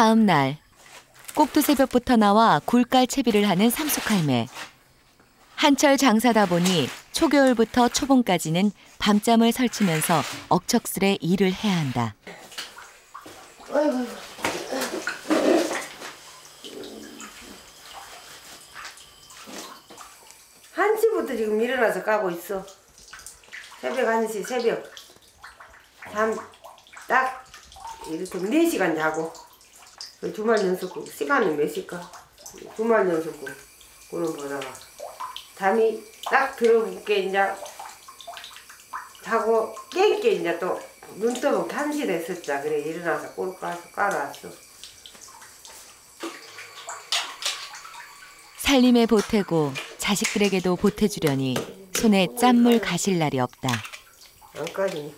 다음 날 꼭두 새벽부터 나와 굴깔 채비를 하는 삼숙할매. 한철 장사다 보니 초겨울부터 초봄까지는 밤잠을 설치면서 억척스레 일을 해야 한다. 한시부터 지금 일어나서 까고 있어. 새벽 1시, 새벽. 잠 딱 이렇게 4시간 자고. 그 주말 연속국 시간은 몇 시까? 주말 연속국 그런 보다가 잠이 딱 들어붙게 이제 자고 깬게 이제 또 눈떠보고 한시 됐었자 그래 일어나서 꿀 까서 깔아왔어. 살림에 보태고 자식들에게도 보태주려니 손에 짠물 가실 날이 없다. 안 까지네.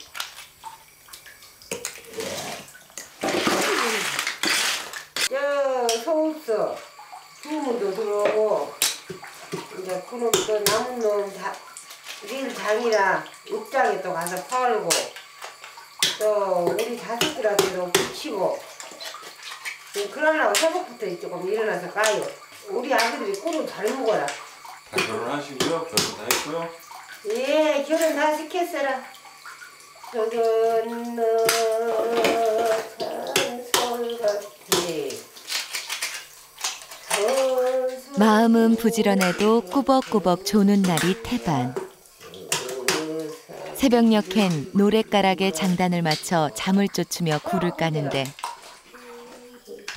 저 서울서 주문도 들어오고 이제 그놈 또 남은 놈 다, 릴 장이라 육장에 또 가서 팔고 또 우리 자식들한테도 붙이고 그러려고 새벽부터 조금 일어나서 까요. 우리 아들이 꿀을 잘 먹어라. 다 결혼하시고요? 결혼 다 했고요? 예, 결혼 다 시켰어라. 저건 너산솔같이 마음은 부지런해도 꾸벅꾸벅 조는 날이 태반. 새벽녘엔 노랫가락에 장단을 맞춰 잠을 쫓으며 굴을 까는데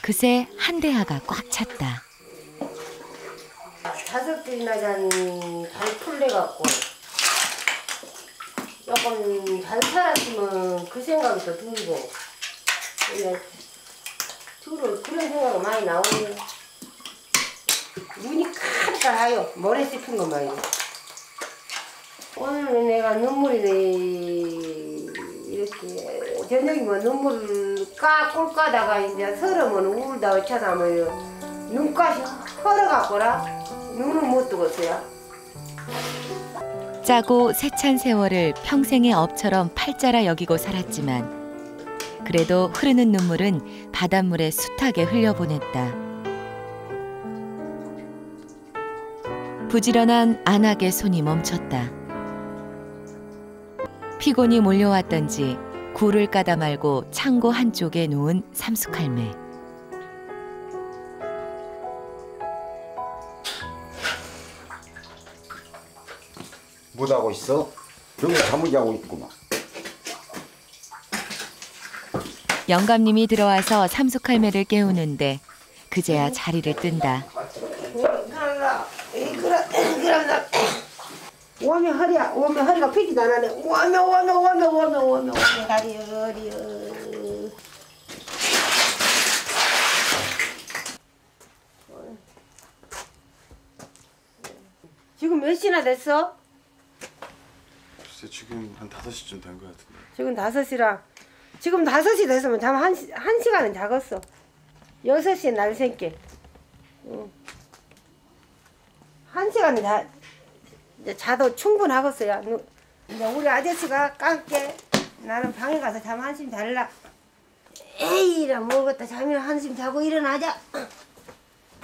그새 한 대야가 꽉 찼다. 다섯 개나 잔이 잘 풀려갖고 조금 잘 살았으면 그 생각이 또 들고 그런 생각이 많이 나오네 눈이 깜깜하요 모래 씹힌 것만이요 오늘은 내가 눈물이 이렇게 저녁이면 눈물을 까꿀 까다가 이제 서러면 울다 어쩌다면 눈가시 헐어갖고라 눈을 못 뜨겠어요. 짜고 세찬 세월을 평생의 업처럼 팔자라 여기고 살았지만 그래도 흐르는 눈물은 바닷물에 숱하게 흘려보냈다. 부지런한 안악의 손이 멈췄다. 피곤이 몰려왔던지 굴을 까다 말고 창고 한쪽에 놓은 삼숙할매. 못하고 있어? 여기 잠을 자고 있구만. 영감님이 들어와서 삼숙할매를 깨우는데 그제야 자리를 뜬다. 그러나 그러 그러나 오면 허리야 오면 허리가 펴지도 않네. 오면 오면 오면 오면 오면 오면 다리 허리요. 지금 몇 시나 됐어? 글쎄 지금 한 5시쯤 된 것 같은데 지금 다섯 시라. 지금 다섯 시 됐으면 잠한 시, 한 시간은 자겠어. 여섯 시에 날 새게. 응. 한 시간은 자, 이제 자도 충분하겠어요. 누- 이제 우리 아저씨가 깡게 나는 방에 가서 잠 한숨 잘라. 에이라 먹었다 잠이 한숨 자고 일어나자.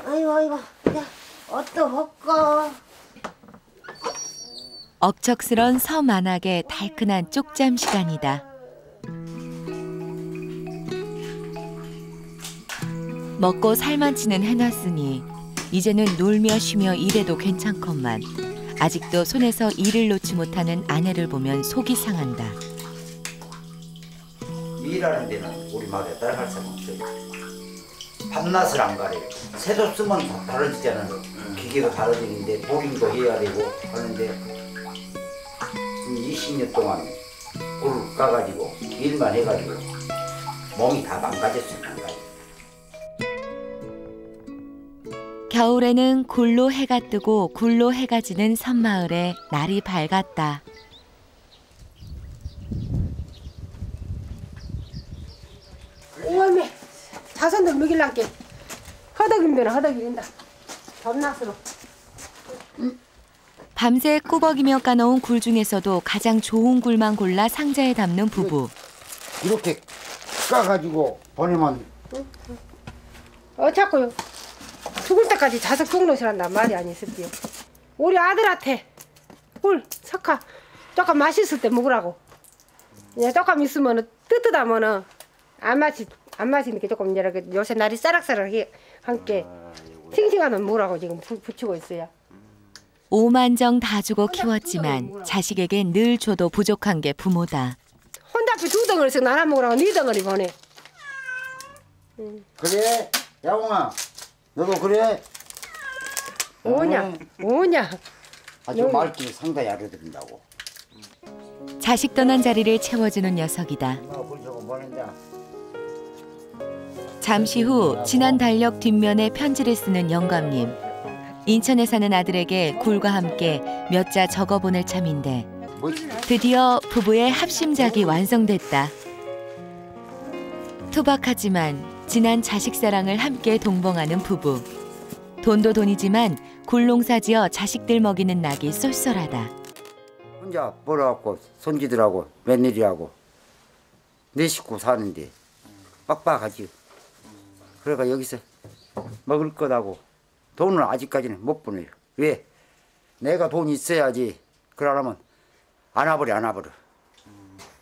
아이고 아이고 야 옷도 벗고 억척스런 서만하게 달큰한 쪽잠 시간이다. 먹고 살만치는 해놨으니 이제는 놀며 쉬며 일해도 괜찮건만 아직도 손에서 일을 놓지 못하는 아내를 보면 속이 상한다. 일하는 데는 우리 말에 따라갈 사람 없어요. 밤낮을 안 가려요. 새도 쓰면 다 다르지잖아요. 기계도 다르지는데 보링도 해야 되고 하는데 20년 동안 굴을 까가지고 일만 해가지고 몸이 다 망가졌어요. 겨울에는 굴로 해가 뜨고 굴로 해가 지는 섬마을에 날이 밝았다. 오메 자손들 먹일란게 허덕임대는 허덕이린다 밤낮으로 밤새 꾸벅이며 까놓은 굴 중에서도 가장 좋은 굴만 골라 상자에 담는 부부. 이렇게 까가지고 보내면 어 자꾸 죽을 때까지 자석 죽노시란단 말이 아니었지요. 우리 아들한테 꿀 석화 조금 맛있을 때 먹으라고. 그냥 조금 있으면은 뜨뜻하면은 안 마시 안 마시니까 조금 이렇게 요새 날이 싸락싸락해 함께 싱싱하면 먹으라고 지금 부- 붙이고 있어요. 오만정 다 주고 키웠지만 자식에게 늘 줘도 부족한 게 부모다. 혼자 두 덩어리씩 나눠 먹으라고 네 덩어리 보내. 그래 야옹아 너도 그래? 오냐 오냐. 아주 말귀를 상당히 알아듣는다고 자식 떠난 자리를 채워주는 녀석이다. 잠시 후 진한 달력 뒷면에 편지를 쓰는 영감님. 인천에 사는 아들에게 굴과 함께 몇 자 적어보낼 참인데 뭐지? 드디어 부부의 합심작이 완성됐다. 투박하지만 진한 자식 사랑을 함께 동봉하는 부부. 돈도 돈이지만 굴농사지어 자식들 먹이는 낙이 쏠쏠하다. 혼자 벌어갖고 손지들하고 며느리하고 내 식구 사는데 빡빡하지 그러니까 여기서 먹을 거다고 돈을 아직까지는 못 보내요 왜? 내가 돈 있어야지 그러려면 안 와버려 안 와버려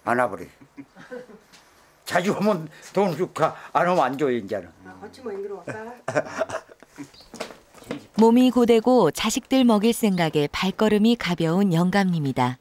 안 와버려 자주 오면 돈 줄까 안 오면 안 줘요 이제는 같이 뭐? 몸이 고되고 자식들 먹일 생각에 발걸음이 가벼운 영감님이다.